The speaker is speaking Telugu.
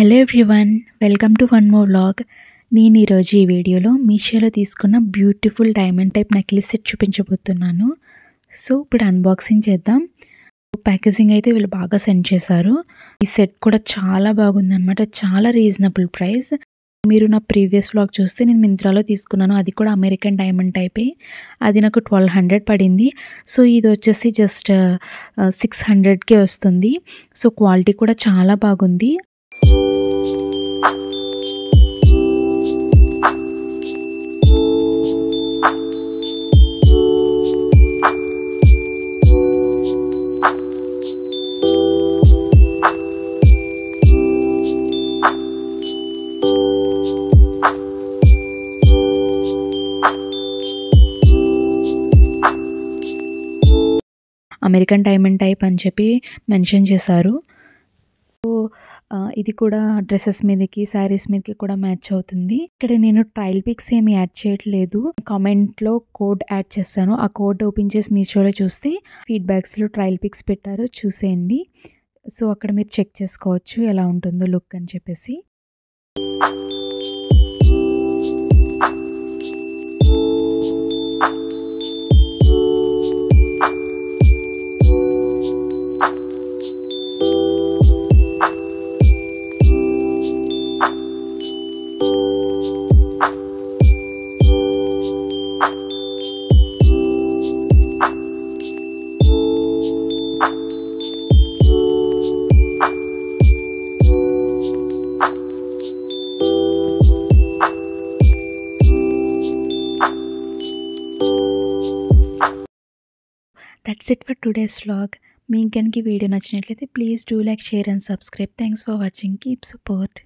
Hello everyone welcome to one more vlog. నేను ఈరోజు ఈ వీడియోలో మీషోలో తీసుకున్న beautiful diamond type necklace set చూపించబోతున్నాను. సో ఇప్పుడు అన్బాక్సింగ్ చేద్దాం. ప్యాకేజింగ్ అయితే వీళ్ళు బాగా సెండ్ చేశారు. ఈ సెట్ కూడా చాలా బాగుందనమాట చాలా రీజనబుల్ ప్రైస్. మీరు నా ప్రీవియస్ వ్లాగ్ చూస్తే నేను మింత్రాలో తీసుకున్నాను. అది కూడా అమెరికన్ డైమండ్ టైపే. అది నాకు ట్వెల్వ్ హండ్రెడ్ పడింది. సో ఇది వచ్చేసి జస్ట్ సిక్స్ హండ్రెడ్కే వస్తుంది. సో క్వాలిటీ కూడా చాలా బాగుంది. అమెరికన్ డైమండ్ టైప్ అని చెప్పి మెన్షన్ చేశారు. సో ఇది కూడా డ్రెస్సెస్ మీదకి శారీస్ మీదకి కూడా మ్యాచ్ అవుతుంది. ఇక్కడ నేను ట్రయల్ పిక్స్ ఏమి యాడ్ చేయట్లేదు. కామెంట్లో కోడ్ యాడ్ చేస్తాను. ఆ కోడ్ ఓపెన్ చేసి మీషోలో చూస్తే ఫీడ్బ్యాక్స్లో ట్రయల్ పిక్స్ పెట్టారు చూసేయండి. సో అక్కడ మీరు చెక్ చేసుకోవచ్చు ఎలా ఉంటుందో లుక్ అని చెప్పేసి. That's it for today's vlog మీకు కనుక వీడియో నచ్చినట్లయితే please do like share and subscribe thanks for watching keep support